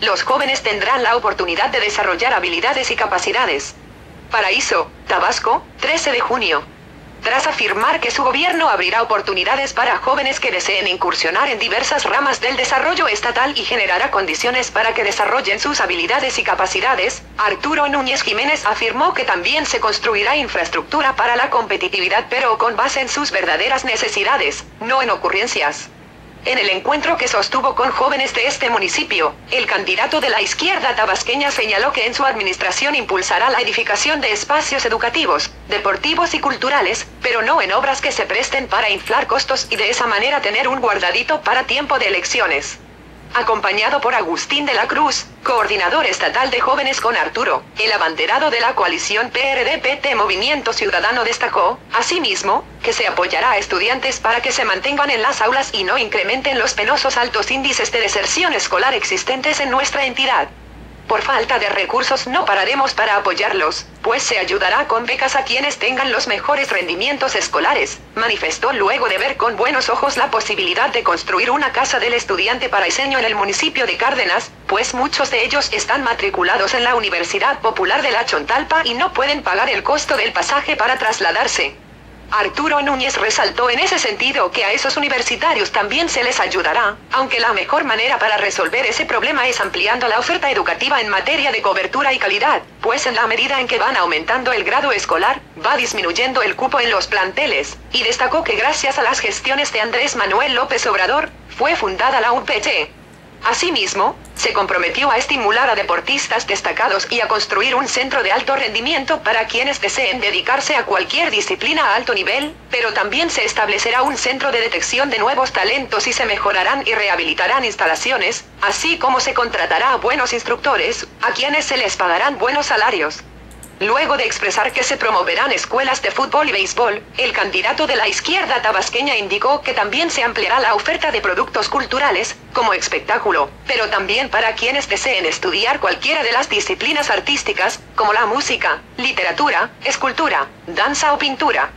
los jóvenes tendrán la oportunidad de desarrollar habilidades y capacidades. Paraíso, Tabasco, 13 de junio. Tras afirmar que su gobierno abrirá oportunidades para jóvenes que deseen incursionar en diversas ramas del desarrollo estatal y generará condiciones para que desarrollen sus habilidades y capacidades, Arturo Núñez Jiménez afirmó que también se construirá infraestructura para la competitividad pero con base en sus verdaderas necesidades, no en ocurrencias. En el encuentro que sostuvo con jóvenes de este municipio, el candidato de la izquierda tabasqueña señaló que en su administración impulsará la edificación de espacios educativos, deportivos y culturales, pero no en obras que se presten para inflar costos y de esa manera tener un guardadito para tiempo de elecciones acompañado por Agustín de la Cruz, coordinador estatal de jóvenes con Arturo, el abanderado de la coalición PRD-PT Movimiento Ciudadano destacó, asimismo, que se apoyará a estudiantes para que se mantengan en las aulas y no incrementen los penosos altos índices de deserción escolar existentes en nuestra entidad. Por falta de recursos no pararemos para apoyarlos, pues se ayudará con becas a quienes tengan los mejores rendimientos escolares, manifestó luego de ver con buenos ojos la posibilidad de construir una casa del estudiante para diseño en el municipio de Cárdenas, pues muchos de ellos están matriculados en la Universidad Popular de la Chontalpa y no pueden pagar el costo del pasaje para trasladarse. Arturo Núñez resaltó en ese sentido que a esos universitarios también se les ayudará, aunque la mejor manera para resolver ese problema es ampliando la oferta educativa en materia de cobertura y calidad, pues en la medida en que van aumentando el grado escolar, va disminuyendo el cupo en los planteles, y destacó que gracias a las gestiones de Andrés Manuel López Obrador, fue fundada la UPT. Asimismo, se comprometió a estimular a deportistas destacados y a construir un centro de alto rendimiento para quienes deseen dedicarse a cualquier disciplina a alto nivel, pero también se establecerá un centro de detección de nuevos talentos y se mejorarán y rehabilitarán instalaciones, así como se contratará a buenos instructores, a quienes se les pagarán buenos salarios. Luego de expresar que se promoverán escuelas de fútbol y béisbol, el candidato de la izquierda tabasqueña indicó que también se ampliará la oferta de productos culturales, como espectáculo, pero también para quienes deseen estudiar cualquiera de las disciplinas artísticas, como la música, literatura, escultura, danza o pintura.